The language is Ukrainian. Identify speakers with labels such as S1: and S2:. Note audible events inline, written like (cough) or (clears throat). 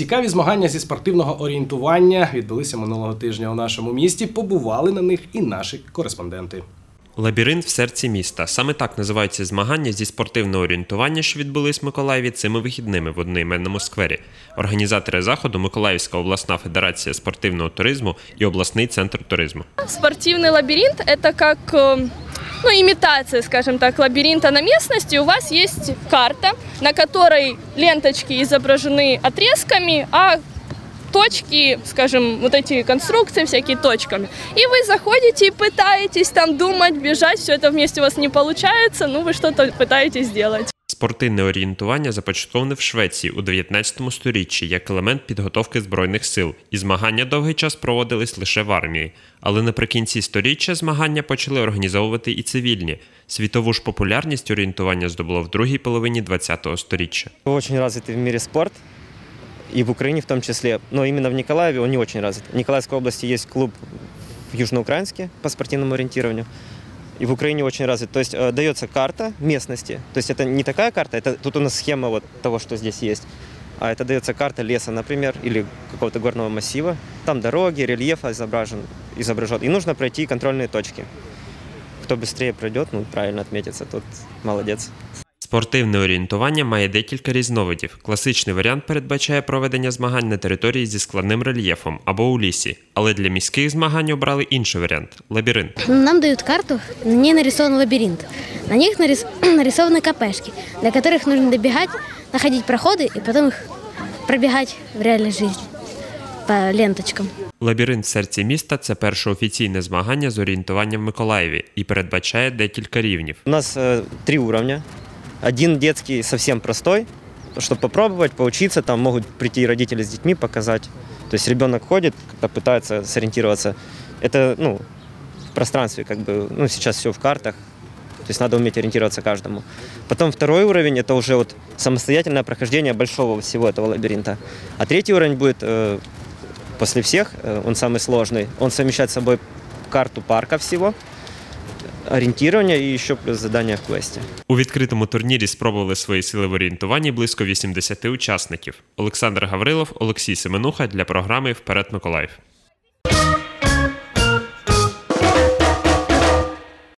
S1: Цікаві змагання зі спортивного орієнтування відбулися минулого тижня у нашому місті. Побували на них і наші кореспонденти.
S2: Лабіринт в серці міста. Саме так називаються змагання зі спортивного орієнтування, що відбулись в Миколаєві цими вихідними в одноіменному сквері. Організатори заходу Миколаївська обласна федерація спортивного туризму і обласний центр туризму.
S3: Спортивный лабиринт – это как э, ну, имитация, скажем так, лабиринта на местности. У вас есть карта, на которой ленточки изображены отрезками, а точки, скажем, вот эти конструкции всякие точками. И вы заходите и пытаетесь там думать, бежать, все это вместе у вас не получается, ну вы что-то пытаетесь сделать.
S2: Спортивне орієнтування започатковане в Швеції у 19 сторіччі як елемент підготовки збройних сил, і змагання довгий час проводились лише в армії. Але наприкінці сторіччя змагання почали організовувати і цивільні. Світову ж популярність орієнтування здобуло в другій половині 20-го сторіччя.
S4: Очень развитый в мире спорт, и в Украине в том числе. Но именно в Николаеве он не очень развит. В Николаевской области есть клуб в Южноукраинске по спортивному ориентированию. И в Украине очень развит. То есть э, дается карта местности. То есть это не такая карта, это тут у нас схема вот того, что здесь есть. А это дается карта леса, например, или какого-то горного массива. Там дороги, рельеф изображен, изображен. И нужно пройти контрольные точки. Кто быстрее пройдет, ну, правильно отметится, тот молодец.
S2: Спортивне орієнтування має декілька різновидів. Класичний варіант передбачає проведення змагань на території зі складним рельєфом або у лісі. Але для міських змагань обрали інший варіант лабіринт.
S5: Нам дают карту, на ней нарисован лабиринт. На них нарис- нарисованы (clears throat) КПшки, для которых нужно добегать, находить проходы и потом их пробегать в реальной жизни по ленточкам.
S2: Лабіринт в серці міста це перше офіційне змагання з орієнтування в Миколаєві і передбачає декілька рівнів.
S4: У нас э, три уровня. Один детский совсем простой, чтобы попробовать, поучиться, там могут прийти родители с детьми показать. То есть ребенок ходит, как-то пытается сориентироваться. Это, ну, в пространстве, как бы, ну, сейчас все в картах. То есть надо уметь ориентироваться каждому. Потом второй уровень – это уже вот самостоятельное прохождение большого всего этого лабиринта. А третий уровень будет э, после всех, э, он самый сложный. Он совмещает с собой карту парка всего, ориентирование і що плюс задання в квесті.
S2: У відкритому турнірі спробували свої сили в орієнтуванні близько 80 учасників. Олександр Гаврилов, Олексій Семенуха для програми Вперед Миколаїв.